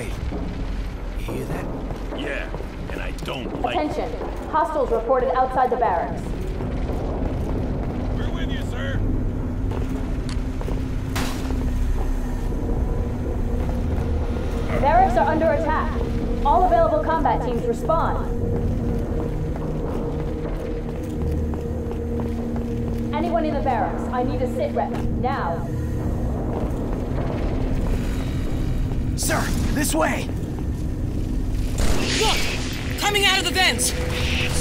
away. You hear that? Yeah, and I don't like Attention! Hostiles reported outside the barracks. We're with you, sir. Barracks are under attack. All available combat teams respond. Anyone in the barracks, I need a sit rep, now. Sir, this way! Look! Coming out of the vents!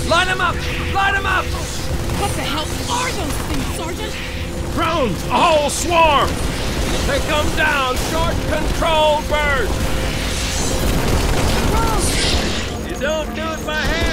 Line them up! Line them up! What the hell are those things, Sergeant? Drones! A whole swarm! They come down! Short control burst! You don't do it by hand!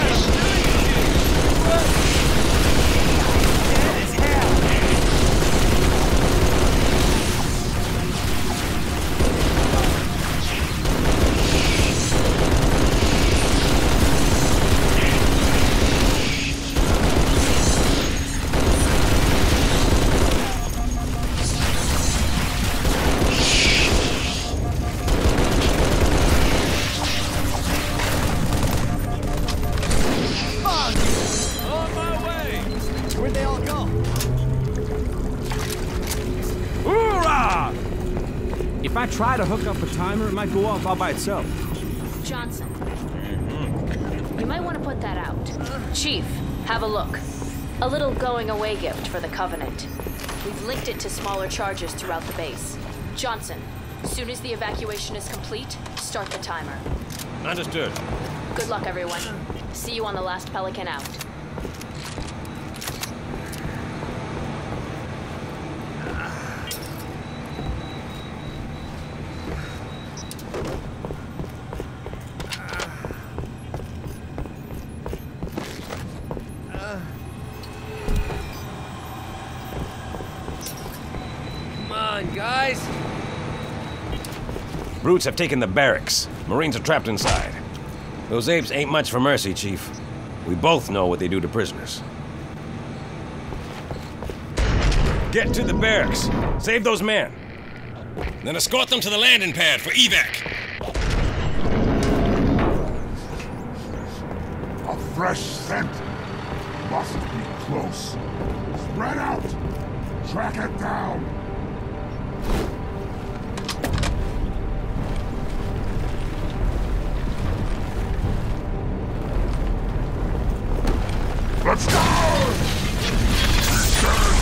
If I try to hook up a timer, it might go off all by itself. Johnson. Mm-hmm. You might want to put that out. Chief, have a look. A little going away gift for the Covenant. We've linked it to smaller charges throughout the base. Johnson, as soon as the evacuation is complete, start the timer. Understood. Good luck, everyone. See you on the last Pelican out. On, guys! Brutes have taken the barracks. Marines are trapped inside. Those apes ain't much for mercy, Chief. We both know what they do to prisoners. Get to the barracks. Save those men. Then escort them to the landing pad for evac. A fresh scent must be close. Spread out. Track it down. Let's go! Seven.